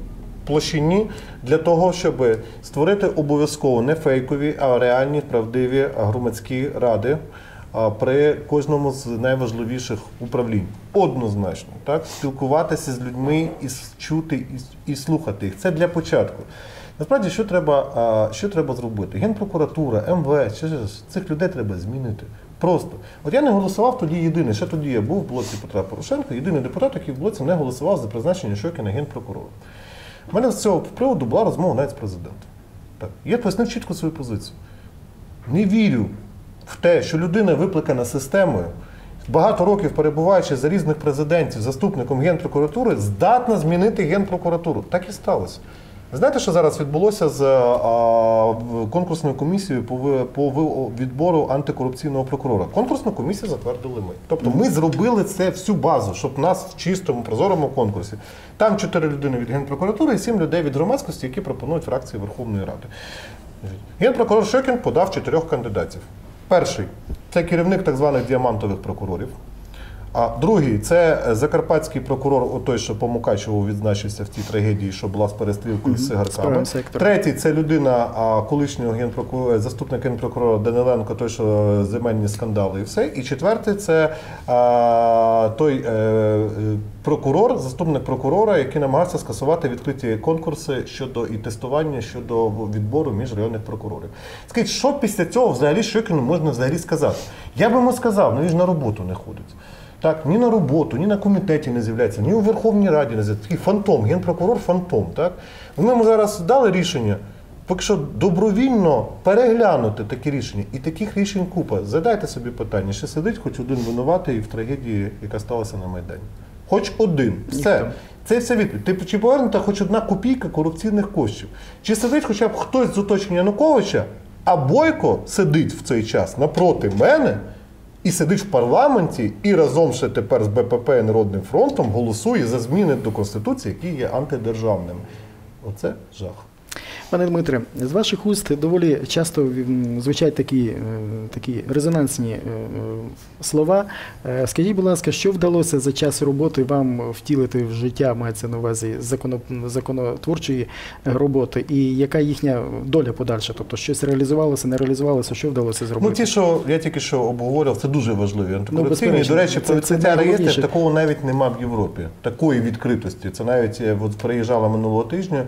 площині для того, щоб створити обов'язково не фейкові, а реальні, правдиві громадські ради при кожному з найважливіших управлінь. Однозначно, так спілкуватися з людьми і чути і, і слухати їх. Це для початку. Насправді, що треба, що треба зробити? Генпрокуратура, МВС, ж, цих людей треба змінити. Просто. От я не голосував тоді єдиний, ще тоді я був в блоці Петра Порошенка, єдиний депутат, який в блоці не голосував за призначення Щокіна генпрокурора. У мене з цього приводу була розмова навіть з президентом. Так. Я пояснив чітко свою позицію. Не вірю в те, що людина викликана системою, багато років перебуваючи за різних президентів, заступником генпрокуратури, здатна змінити генпрокуратуру. Так і сталося. Знаєте, що зараз відбулося з а, конкурсною комісією по, по відбору антикорупційного прокурора? Конкурсну комісію затвердили ми. Тобто ми зробили це всю базу, щоб нас в чистому, прозорому конкурсі. Там чотири людини від генпрокуратури і сім людей від громадськості, які пропонують фракції Верховної Ради. Генпрокурор Шокін подав чотирьох кандидатів. Перший це керівник так званих діамантових прокурорів. А другий це закарпатський прокурор, той, що по Мукачеву відзначився в тій трагедії, що була з перестрілкою з з сигарками. Третій це людина колишнього генпрокурора, заступник генпрокурора Даниленко, той, що земельні скандали і все. І четвертий це а, той е, прокурор, заступник прокурора, який намагався скасувати відкриті конкурси щодо і тестування щодо відбору міжрайонних прокурорів. Скажіть, що після цього взагалі Щокіну можна взагалі сказати? Я би йому сказав, ну він ж на роботу не ходить. Так, ні на роботу, ні на комітеті не з'являється, ні у Верховній Раді не з'являється. Такий фантом, генпрокурор фантом. Так? Ми йому зараз дали рішення, поки що добровільно переглянути такі рішення. І таких рішень купа. Задайте собі питання, чи сидить хоч один винуватий в трагедії, яка сталася на Майдані. Хоч один. Все. Ніхто. Це вся відповідь. Ти чи повернута хоч одна копійка корупційних коштів? Чи сидить хоча б хтось з оточення Януковича, а Бойко сидить в цей час напроти мене і сидиш в парламенті, і разом ще тепер з БПП і Народним фронтом голосує за зміни до Конституції, які є антидержавними. Оце жах. Пане Дмитре, з ваших уст доволі часто звучать такі, е, такі резонансні е, е, слова. Скажіть, будь ласка, що вдалося за час роботи вам втілити в життя, мається на увазі законо, законотворчої роботи, і яка їхня доля подальша? Тобто щось реалізувалося, не реалізувалося, що вдалося зробити? Ну, ті, що я тільки що обговорював, це дуже важливі. Антикорупційні. безперечно, До речі, про це відкриття реєстрів такого навіть нема в Європі. Такої відкритості. Це навіть от приїжджала минулого тижня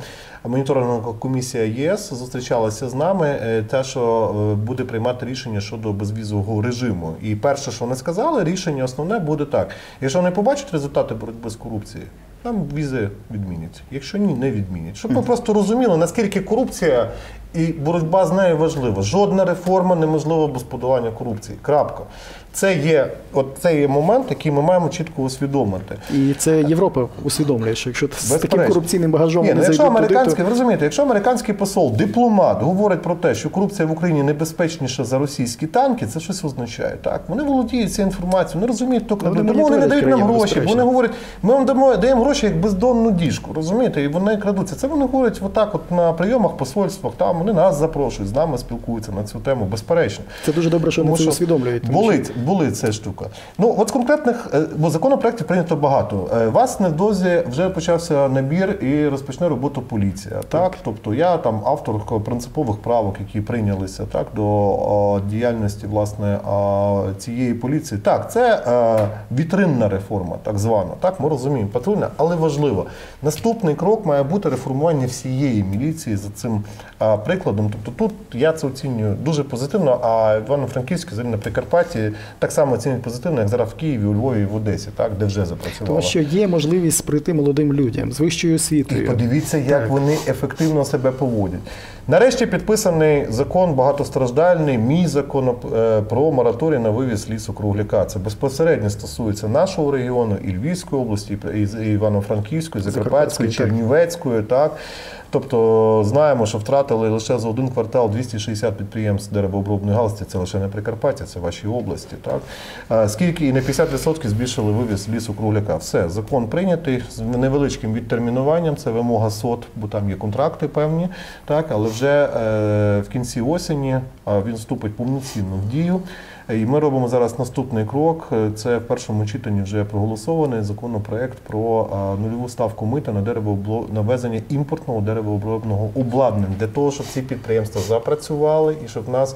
моніторингова комісія ЄС, зустрічалася з нами. е, Те, що е, буде приймати рішення щодо безвізового режиму. І перше, що вони сказали, рішення основне буде так: якщо вони побачать результати боротьби з корупцією. Нам візи відмінять. Якщо ні, не відмінять. Щоб ми просто розуміли, наскільки корупція і боротьба з нею важлива. Жодна реформа неможлива без подолання корупції. Крапка. Це є, от це є момент, який ми маємо чітко усвідомити. І це Європа усвідомлює, що якщо з таким Безперечно. корупційним багажом Ні, вони ну, зайдуть туди, то... ви розумієте, якщо американський посол, дипломат говорить про те, що корупція в Україні небезпечніша за російські танки, це щось означає. Так, вони володіють цією інформацією, вони розуміють, краде. вони Тому вони не дають нам гроші. безперечно. Вони говорять, ми вам дамо даємо гроші як бездонну діжку, розумієте, і вони крадуться. Це вони говорять отак, от на прийомах, посольствах. Там вони нас запрошують, з нами спілкуються на цю тему. Безперечно. Це дуже добре, що вони це усвідомлюють. Болить, болить ця штука. Ну, от з конкретних, е, бо законопроєктів прийнято багато. Е, вас невдовзі вже почався набір і розпочне роботу поліція. Так? Тобто я там автор принципових правок, які прийнялися так, до о, діяльності власне о, цієї поліції. Так, це е, вітринна реформа, так звана. Так, ми розуміємо, патрульна. Але важливо. Наступний крок має бути реформування всієї міліції за цим прикладом. Тобто тут я це оцінюю дуже позитивно, а Івано-Франківський взагалі на Прикарпатті так само оцінюють позитивно, як зараз в Києві, у Львові і в Одесі, так, де вже запрацювало. Тому що є можливість прийти молодим людям з вищою освітою. І подивіться, як вони ефективно себе поводять. Нарешті підписаний закон багатостраждальний, мій закон е, про мораторій на вивіз лісу кругляка. Це безпосередньо стосується нашого регіону і Львівської області, і Івано-Франківської, і Закарпатської. Чернівецької. Так. Тобто знаємо, що втратили лише за один квартал 260 підприємств деревообробної галузі. Це лише не Прикарпаття, це ваші області. Так? Скільки і на 50% збільшили вивіз лісу кругляка. Все, закон прийнятий з невеличким відтермінуванням, це вимога СОТ, бо там є контракти певні. Так? Але вже е, в кінці осені він вступить повноцінно в дію. І ми робимо зараз наступний крок. Це в першому читанні вже проголосований законопроект про нульову ставку мита на деревообло... на ввезення імпортного деревообробного обладнання для того, щоб ці підприємства запрацювали і щоб в нас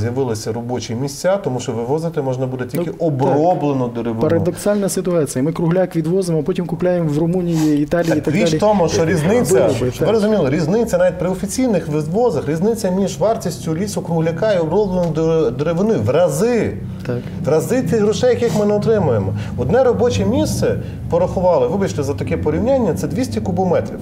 з'явилися робочі місця, тому що вивозити можна буде тільки Ну, оброблену деревину. Парадоксальна ситуація. Ми кругляк відвозимо, а потім купляємо в Румунії, Італії і Так, так річ далі. в тому, що різниця, Вироби, ви розуміли, різниця навіть при офіційних вивозах, різниця між вартістю лісу кругляка і обробленою дере- деревиною в рази. Так. В рази тих грошей, яких ми не отримуємо. Одне робоче місце порахували, вибачте за таке порівняння, це 200 кубометрів.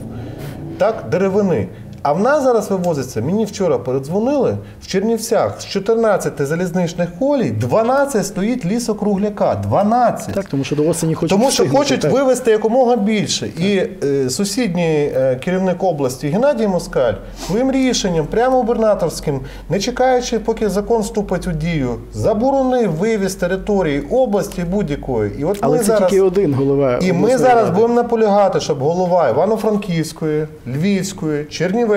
Так, деревини. А в нас зараз вивозиться, мені вчора передзвонили, в Чернівцях з 14 залізничних колій 12 стоїть лісокругляка. 12. Так, тому що до осені хочуть Тому що встигнути, хочуть так. вивезти якомога більше. І е, сусідній е, керівник області Геннадій Москаль своїм рішенням, прямо губернаторським, не чекаючи, поки закон вступить у дію, заборонив вивіз території області будь-якої. І от Але ми це зараз... тільки один голова. І ми зараз ради. будемо наполягати, щоб голова Івано-Франківської, Львівської, Чернівецької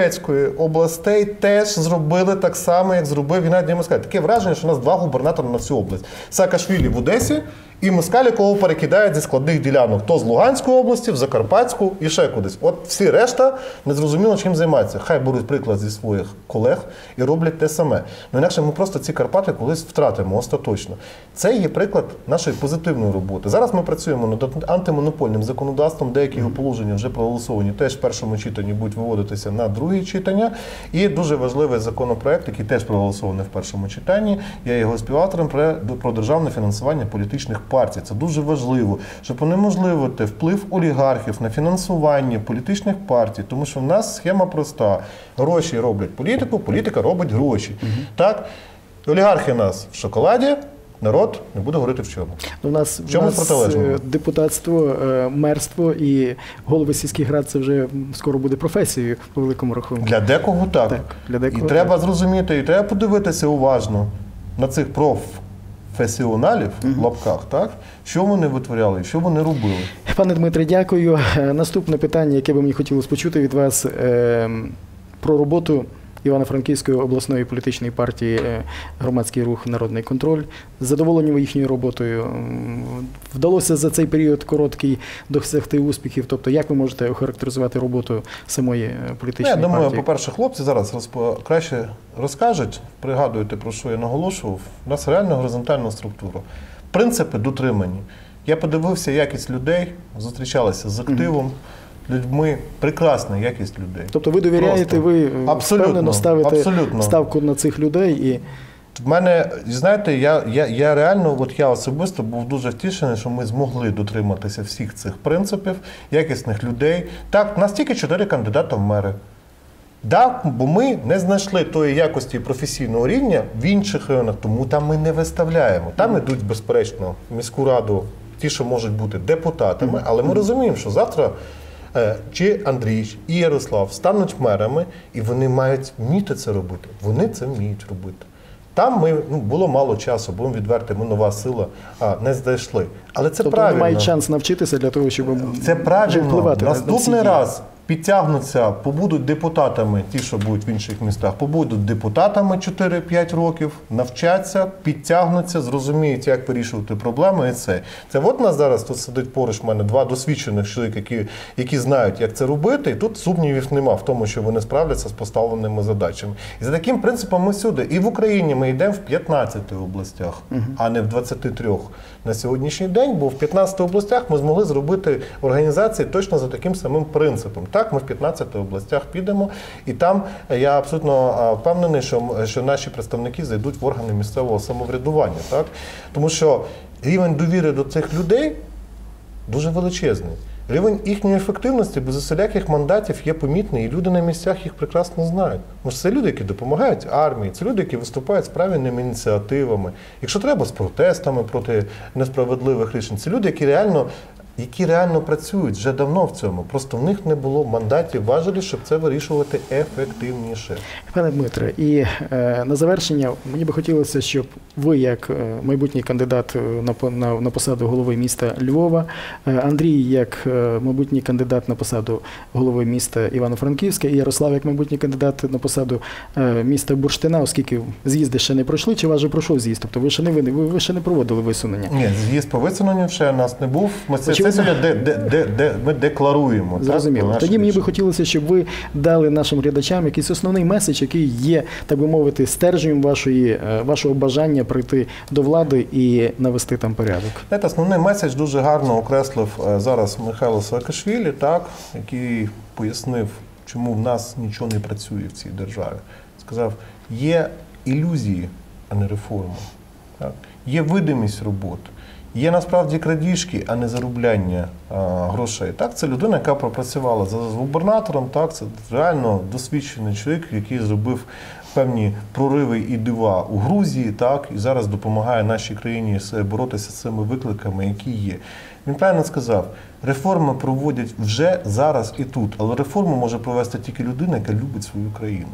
областей теж зробили так само, як зробив Геннадій Москаль. Таке враження, що у нас два губернатори на всю область. Саакашвілі в Одесі і Москаль, якого перекидають зі складних ділянок то з Луганської області, в Закарпатську і ще кудись. От всі решта не зрозуміло, чим займаються. Хай беруть приклад зі своїх колег і роблять те саме. Ну інакше ми просто ці Карпати колись втратимо остаточно. Це є приклад нашої позитивної роботи. Зараз ми працюємо над антимонопольним законодавством. Деякі його положення вже проголосовані. Теж в першому читанні будуть виводитися на друге читання. І дуже важливий законопроект, який теж проголосований в першому читанні. Я його співавтором про державне фінансування політичних партій. Це дуже важливо, щоб унеможливити вплив олігархів на фінансування політичних партій, тому що в нас схема проста: гроші роблять політику, політика робить гроші. Так, олігархи у нас в шоколаді. Народ не буде говорити в чому. У нас, В чому у нас е, депутатство, е, мерство і голови сільських рад це вже скоро буде професією по великому рахунку. Для декого так. Так, для декого і треба зрозуміти, і треба подивитися уважно на цих професіоналів в лапках, так? що вони витворяли, що вони робили. Пане Дмитре, дякую. Е, Наступне питання, яке би мені хотілося почути від вас е, про роботу Івано-Франківської обласної політичної партії е, громадський рух Народний контроль. Задоволені їхньою роботою. Вдалося за цей період короткий досягти успіхів. Тобто, як ви можете охарактеризувати роботу самої е, Ну, політичної я думаю, партії? по-перше, хлопці зараз розпо... краще розкажуть, пригадуєте, про що я наголошував. У нас реально горизонтальна структура. Принципи дотримані. Я подивився якість людей, зустрічалися з активом, людьми. Прекрасна якість людей. Тобто ви довіряєте, Просто. ви е, Абсолютно, впевнено ставите абсолютно. ставку на цих людей і В мене, знаєте, я, я, я реально, от я особисто був дуже втішений, що ми змогли дотриматися всіх цих принципів, якісних людей. Так, у нас тільки чотири кандидата в мери. Да, бо ми не знайшли тої якості професійного рівня в інших районах, тому там ми не виставляємо. Там ідуть, безперечно, в міську раду ті, що можуть бути депутатами, але ми розуміємо, що завтра чи Андрій, і Ярослав стануть мерами, і вони мають вміти це робити. Вони це вміють робити. Там ми ну, було мало часу, будемо відверти, ми нова сила а, не знайшли. Але це тобто правильно. мають шанс навчитися для того, щоб Це правильно. впливати на- на Наступний раз підтягнуться, побудуть депутатами, ті, що будуть в інших містах, побудуть депутатами 4-5 років, навчаться, підтягнуться, зрозуміють, як вирішувати проблеми. І це. Це от нас зараз тут сидить поруч в мене два досвідчених чоловіка, які, які знають, як це робити. І тут сумнівів нема в тому, що вони справляться з поставленими задачами. І за таким принципом ми сюди. І в Україні ми йдемо в 15 областях, а не в 23 на сьогоднішній день, бо в 15 областях ми змогли зробити організації точно за таким самим принципом. Так, ми в 15 областях підемо, і там е, я абсолютно е, впевнений, що, що наші представники зайдуть в органи місцевого самоврядування. Так? Тому що рівень довіри до цих людей дуже величезний. Рівень їхньої ефективності без усіляких мандатів є помітний, і люди на місцях їх прекрасно знають. Тому це люди, які допомагають армії, це люди, які виступають з правильними ініціативами. Якщо треба, з протестами проти несправедливих рішень, це люди, які реально. Які реально працюють вже давно в цьому, просто в них не було мандатів важелі, щоб це вирішувати ефективніше. Пане Дмитре, і е, на завершення мені би хотілося, щоб ви, як е, майбутній кандидат е, на, на, на посаду голови міста Львова, е, Андрій, як е, майбутній кандидат на посаду голови міста Івано-Франківська, і Ярослав, як майбутній кандидат на посаду е, міста Бурштина, оскільки з'їзди ще не пройшли, чи вас вже пройшов з'їзд? Тобто ви ще не ви, ви ще не проводили висунення? Ні, з'їзд по висуненню ще у нас не був. Ми це, це сьогодні де, де, де, де, ми декларуємо. Зрозуміло. наше Тоді мені би хотілося, щоб ви дали нашим глядачам якийсь основний меседж, який є, так би мовити, стержнем вашої, е, вашого бажання прийти до влади і навести там порядок. Знаєте, основний меседж дуже гарно окреслив е, зараз Михайло Саакашвілі, так, який пояснив, чому в нас нічого не працює в цій державі. Сказав, є ілюзії, а не реформи. Так? Є видимість роботи. Є насправді крадіжки, а не заробляння грошей. Так, це людина, яка пропрацювала за губернатором. Так, це реально досвідчений чоловік, який зробив певні прориви і дива у Грузії, так і зараз допомагає нашій країні боротися з цими викликами, які є. Він правильно сказав, реформи проводять вже зараз і тут, але реформу може провести тільки людина, яка любить свою країну.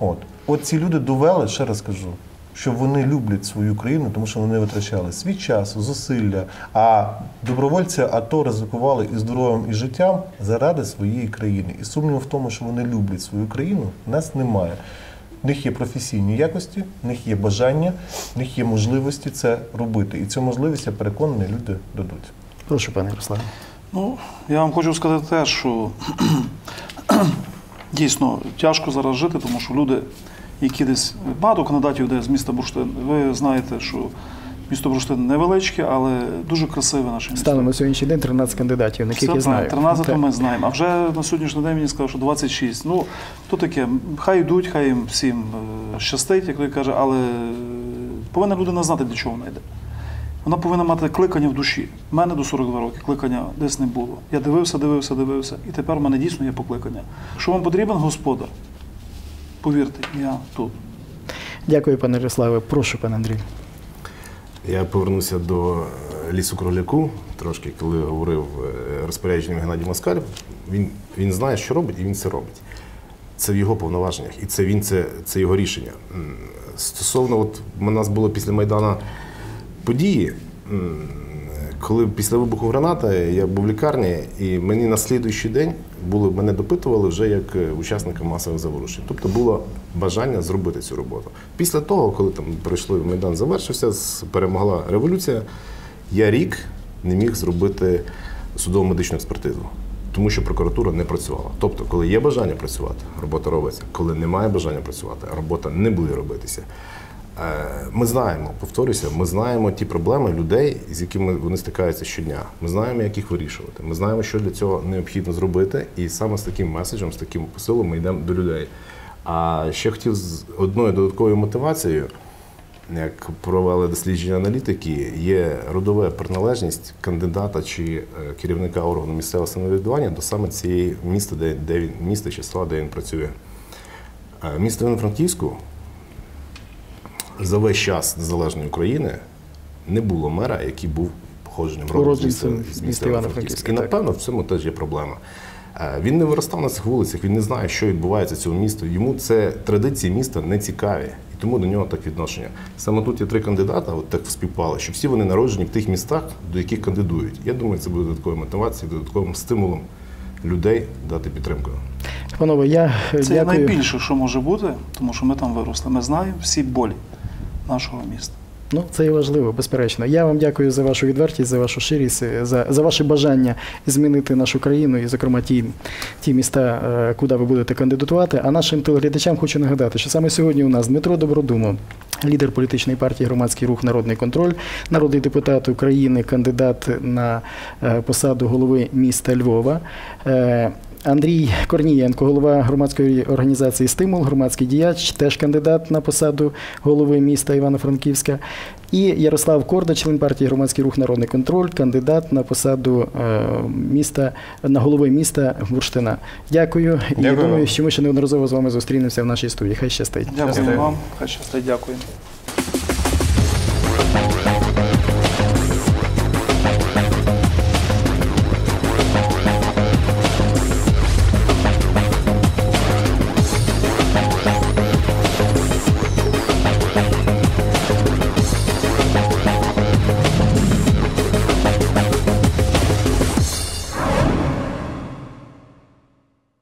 От, от ці люди довели, ще раз кажу, що вони люблять свою країну, тому що вони витрачали свій час, зусилля. А добровольці АТО ризикували і здоров'ям, і життям заради своєї країни. І сумніву в тому, що вони люблять свою країну, в нас немає. В них є професійні якості, в них є бажання, в них є можливості це робити. І цю можливість, я переконаний, люди дадуть. Прошу, пане Ярославе. Ну, я вам хочу сказати те, що дійсно тяжко зараз жити, тому що люди, які десь багато кандидатів йде з міста Бурштин. Ви знаєте, що місто Бурштин невеличке, але дуже красиве наше місто. Станом на сьогоднішній день 13 кандидатів, на яких я знаю. 13 Так. ми знаємо. А вже на сьогоднішній день мені сказав, що 26. Ну, то таке, хай йдуть, хай їм всім е, щастить, як той каже, але повинна людина знати, для чого вона йде. Вона повинна мати кликання в душі. У мене до 42 роки кликання десь не було. Я дивився, дивився, дивився, і тепер в мене дійсно є покликання. Якщо вам потрібен господар, повірте, я тут. Дякую, пане Ярославе. Прошу, пане Андрій. Я повернуся до е, лісу кроляку трошки, коли говорив е, розпорядженням Геннадій Москаль. Він, він знає, що робить, і він це робить. Це в його повноваженнях, і це він це, це його рішення. Стосовно, от у нас було після Майдана події. Коли після вибуху гранати я був в лікарні, і мені на слідуючий день були, мене допитували вже як е, учасника масових заворушень. Тобто було бажання зробити цю роботу. Після того, коли там пройшли Майдан завершився, перемогла революція, я рік не міг зробити судово медичну експертизу. Тому що прокуратура не працювала. Тобто, коли є бажання працювати, робота робиться. Коли немає бажання працювати, робота не буде робитися. Е, Ми знаємо, повторюся, ми знаємо ті проблеми людей, з якими вони стикаються щодня. Ми знаємо, як їх вирішувати. Ми знаємо, що для цього необхідно зробити, і саме з таким меседжем, з таким посилом ми йдемо до людей. А ще хотів з одною додатковою мотивацією, як провели дослідження аналітики, є родова приналежність кандидата чи е, керівника органу місцевого самоврядування до саме цієї міста, де, він міста чи села, де він працює. Е, Місто Івано-Франківську за весь час незалежної України не було мера, який був походженням родом з міста, міста міста Івано-Франківська. І напевно в цьому теж є проблема. Е, Він не виростав на цих вулицях, він не знає, що відбувається в цьому місті. Йому це традиції міста не цікаві, і тому до нього так відношення. Саме тут є три кандидата, от так співпали, що всі вони народжені в тих містах, до яких кандидують. Я думаю, це буде додатковою мотивацією, додатковим стимулом людей дати підтримку. Панове, я Це дякую. найбільше, що може бути, тому що ми там виросли. Ми знаємо всі болі нашого міста. Ну, це і важливо, безперечно. Я вам дякую за вашу відвертість, за вашу щирість, е, за, за ваше бажання змінити нашу країну і, зокрема, ті, ті міста, е, куди ви будете кандидатувати. А нашим телеглядачам хочу нагадати, що саме сьогодні у нас Дмитро Добродумов, лідер політичної партії Громадський рух Народний контроль, народний депутат України, кандидат на е, посаду голови міста Львова. Андрій Корнієнко, голова громадської організації Стимул, громадський діяч, теж кандидат на посаду голови міста Івано-Франківська. І Ярослав Корда, член партії Громадський рух Народний контроль, кандидат на посаду е, міста на голови міста Бурштина. Дякую. І Дякую думаю, що ми ще неодноразово з вами зустрінемося в нашій студії. Хай щастить. Дякую Дякую. вам. Хай щастить, дякую.